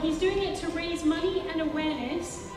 he's doing it to raise money and awareness.